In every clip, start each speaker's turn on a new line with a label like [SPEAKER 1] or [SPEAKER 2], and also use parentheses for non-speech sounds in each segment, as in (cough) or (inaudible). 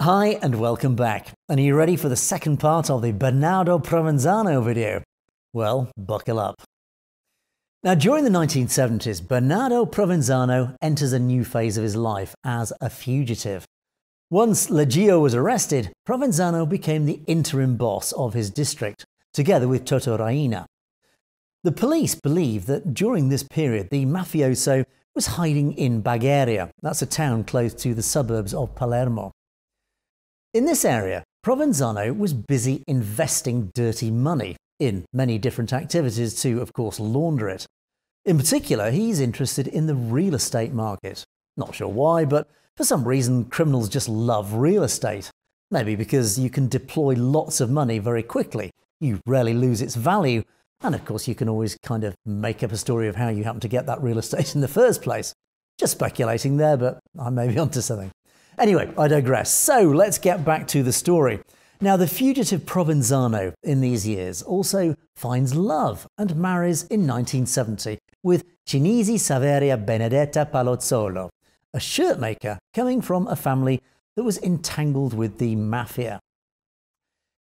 [SPEAKER 1] Hi and welcome back. And are you ready for the second part of the Bernardo Provenzano video? Well, buckle up. Now, during the 1970s, Bernardo Provenzano enters a new phase of his life as a fugitive. Once Leggio was arrested, Provenzano became the interim boss of his district, together with Toto Riina. The police believe that during this period, the mafioso was hiding in Bagheria, that's a town close to the suburbs of Palermo. In this area, Provenzano was busy investing dirty money in many different activities to, of course, launder it. In particular, he's interested in the real estate market. Not sure why, but for some reason, criminals just love real estate. Maybe because you can deploy lots of money very quickly. You rarely lose its value. And of course, you can always kind of make up a story of how you happen to get that real estate (laughs) in the first place. Just speculating there, but I may be onto something. Anyway, I digress. So let's get back to the story. Now, the fugitive Provenzano in these years also finds love and marries in 1970 with Cinisi Saveria Benedetta Palazzolo, a shirt maker coming from a family that was entangled with the mafia.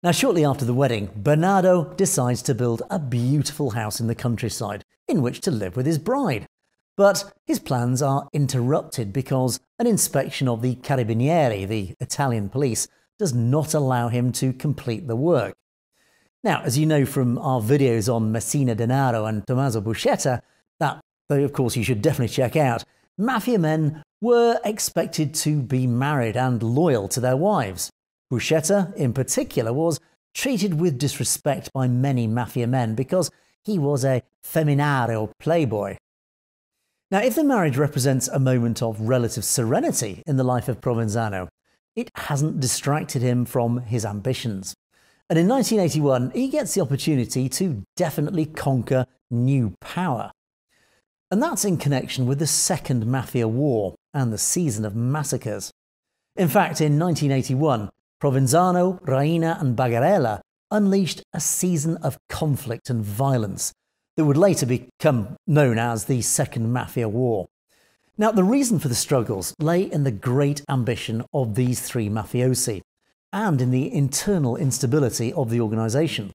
[SPEAKER 1] Now, shortly after the wedding, Bernardo decides to build a beautiful house in the countryside in which to live with his bride. But his plans are interrupted because an inspection of the Carabinieri, the Italian police, does not allow him to complete the work. Now, as you know from our videos on Messina Denaro and Tommaso Buscetta, that, though of course you should definitely check out, mafia men were expected to be married and loyal to their wives. Buscetta, in particular, was treated with disrespect by many mafia men because he was a feminario playboy. Now, if the marriage represents a moment of relative serenity in the life of Provenzano, it hasn't distracted him from his ambitions. And in 1981, he gets the opportunity to definitely conquer new power. And that's in connection with the Second Mafia War and the season of massacres. In fact, in 1981, Provenzano, Riina, and Bagarella unleashed a season of conflict and violence that would later become known as the Second Mafia War. Now, the reason for the struggles lay in the great ambition of these three mafiosi and in the internal instability of the organisation.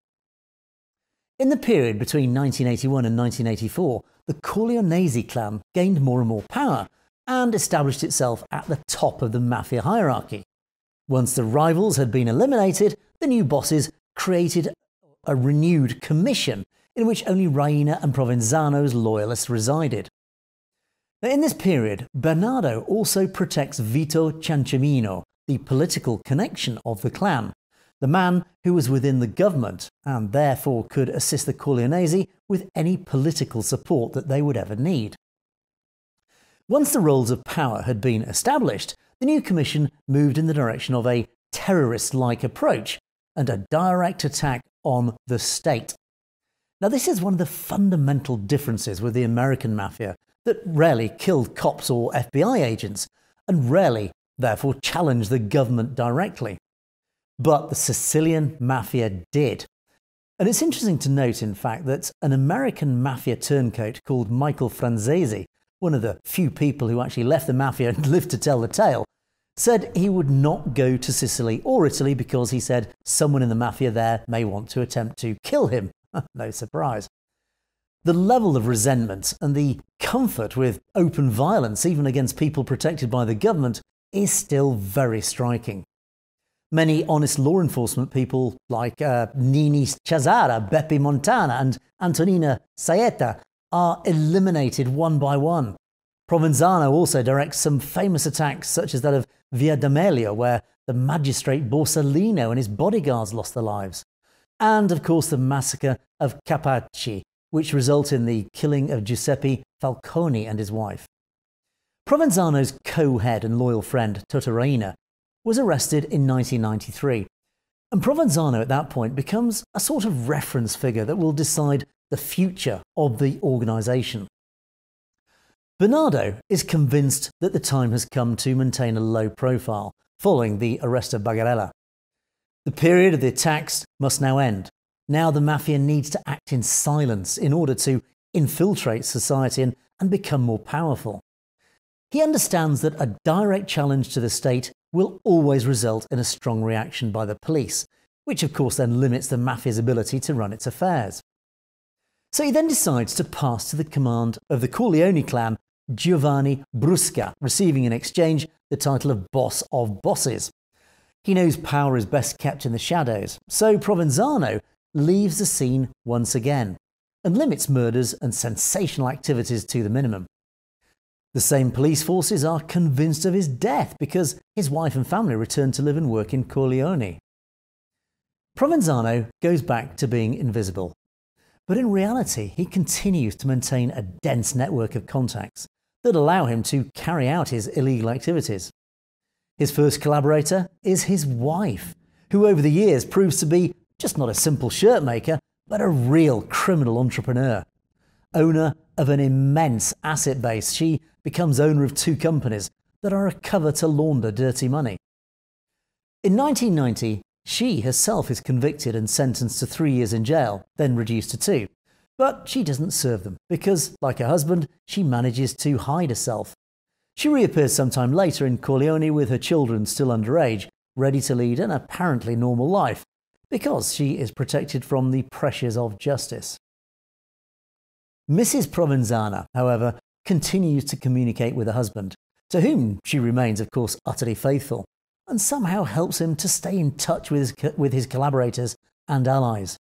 [SPEAKER 1] In the period between 1981 and 1984, the Corleonesi clan gained more and more power and established itself at the top of the mafia hierarchy. Once the rivals had been eliminated, the new bosses created a renewed commission in which only Riina and Provenzano's loyalists resided. Now, in this period, Bernardo also protects Vito Ciancimino, the political connection of the clan, the man who was within the government and therefore could assist the Corleonesi with any political support that they would ever need. Once the roles of power had been established, the new commission moved in the direction of a terrorist like approach and a direct attack on the state. Now, this is one of the fundamental differences with the American mafia that rarely killed cops or FBI agents and rarely, therefore, challenged the government directly. But the Sicilian mafia did. And it's interesting to note, in fact, that an American mafia turncoat called Michael Franzese, one of the few people who actually left the mafia (laughs) and lived to tell the tale, said he would not go to Sicily or Italy because he said someone in the mafia there may want to attempt to kill him. (laughs) no surprise. The level of resentment and the comfort with open violence, even against people protected by the government, is still very striking. Many honest law enforcement people like uh, Ninni Cassarà, Beppe Montana, and Antonino Saetta are eliminated one by one. Provenzano also directs some famous attacks, such as that of Via D'Amelio, where the magistrate Borsellino and his bodyguards lost their lives and of course the massacre of Capaci, which resulted in the killing of Giuseppe Falcone and his wife. Provenzano's co-head and loyal friend Toto was arrested in 1993, and Provenzano at that point becomes a sort of reference figure that will decide the future of the organisation. Bernardo is convinced that the time has come to maintain a low profile following the arrest of Bagarella. The period of the attacks must now end. Now the mafia needs to act in silence in order to infiltrate society and, and become more powerful. He understands that a direct challenge to the state will always result in a strong reaction by the police, which of course then limits the mafia's ability to run its affairs. So he then decides to pass to the command of the Corleone clan Giovanni Brusca, receiving in exchange the title of Boss of Bosses. He knows power is best kept in the shadows, so Provenzano leaves the scene once again and limits murders and sensational activities to the minimum. The same police forces are convinced of his death because his wife and family return to live and work in Corleone. Provenzano goes back to being invisible, but in reality, he continues to maintain a dense network of contacts that allow him to carry out his illegal activities. His first collaborator is his wife, who over the years proves to be just not a simple shirt maker, but a real criminal entrepreneur. Owner of an immense asset base, she becomes owner of two companies that are a cover to launder dirty money. In 1990, she herself is convicted and sentenced to three years in jail, then reduced to two. But she doesn't serve them because, like her husband, she manages to hide herself. She reappears sometime later in Corleone with her children still underage, ready to lead an apparently normal life, because she is protected from the pressures of justice. Mrs. Provenzano, however, continues to communicate with her husband, to whom she remains, of course, utterly faithful, and somehow helps him to stay in touch with his, with his collaborators and allies.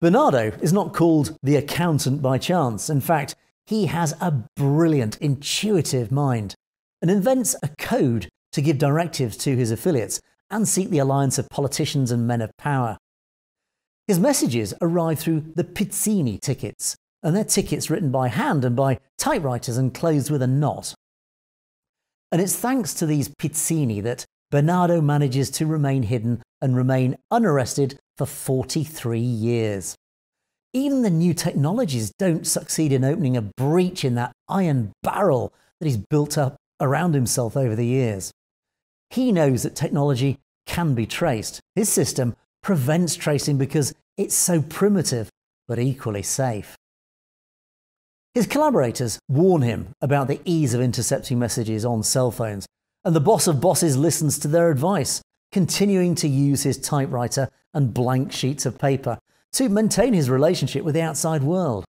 [SPEAKER 1] Bernardo is not called the accountant by chance. In fact, he has a brilliant, intuitive mind and invents a code to give directives to his affiliates and seek the alliance of politicians and men of power. His messages arrive through the Pizzini tickets, and they're tickets written by hand and by typewriters and closed with a knot. And it's thanks to these Pizzini that Bernardo manages to remain hidden and remain unarrested for 43 years. Even the new technologies don't succeed in opening a breach in that iron barrel that he's built up around himself over the years. He knows that technology can be traced. His system prevents tracing because it's so primitive but equally safe. His collaborators warn him about the ease of intercepting messages on cell phones, and the boss of bosses listens to their advice, continuing to use his typewriter and blank sheets of paper to maintain his relationship with the outside world.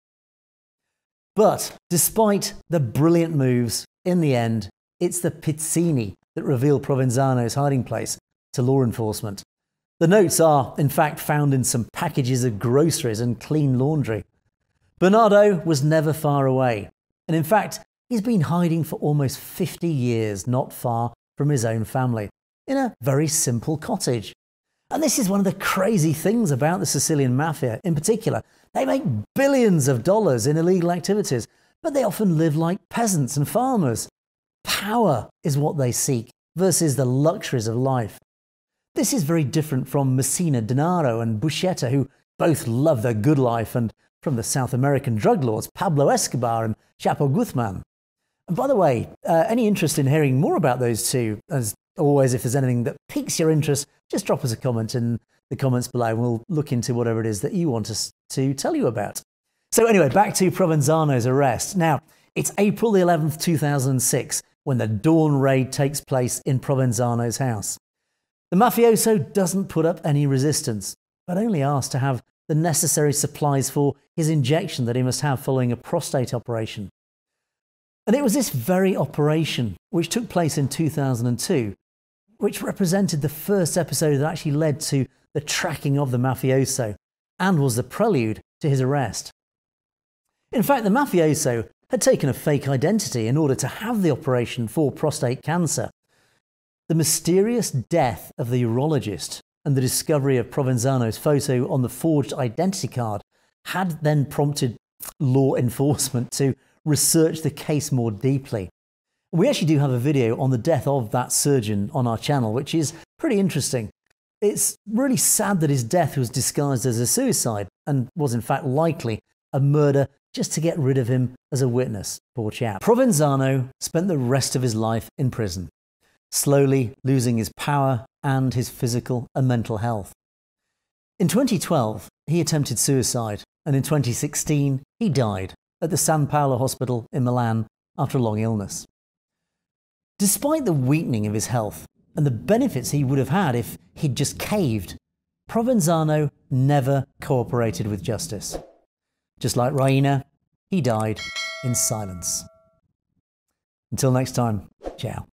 [SPEAKER 1] But despite the brilliant moves, in the end, it's the Pizzini that reveal Provenzano's hiding place to law enforcement. The notes are, in fact, found in some packages of groceries and clean laundry. Bernardo was never far away, and in fact, he's been hiding for almost 50 years not far from his own family, in a very simple cottage. And this is one of the crazy things about the Sicilian mafia in particular. They make billions of dollars in illegal activities, but they often live like peasants and farmers. Power is what they seek versus the luxuries of life. This is very different from Messina Denaro and Buscetta, who both love their good life, and from the South American drug lords Pablo Escobar and Chapo Guzman. And by the way, uh, any interest in hearing more about those two, as always, if there's anything that piques your interest, just drop us a comment in the comments below and we'll look into whatever it is that you want us to tell you about. So, anyway, back to Provenzano's arrest. Now, it's April the 11th, 2006, when the dawn raid takes place in Provenzano's house. The mafioso doesn't put up any resistance, but only asks to have the necessary supplies for his injection that he must have following a prostate operation. And it was this very operation, which took place in 2002, which represented the first episode that actually led to the tracking of the mafioso and was the prelude to his arrest. In fact, the mafioso had taken a fake identity in order to have the operation for prostate cancer. The mysterious death of the urologist and the discovery of Provenzano's photo on the forged identity card had then prompted law (laughs) enforcement to research the case more deeply. We actually do have a video on the death of that surgeon on our channel, which is pretty interesting. It's really sad that his death was disguised as a suicide and was in fact likely a murder just to get rid of him as a witness. Poor chap. Provenzano spent the rest of his life in prison, slowly losing his power and his physical and mental health. In 2012, he attempted suicide, and in 2016, he died at the San Paolo Hospital in Milan after a long illness. Despite the weakening of his health and the benefits he would have had if he'd just caved, Provenzano never cooperated with justice. Just like Riina, he died in silence. Until next time, ciao.